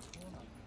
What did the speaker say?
そうなんだ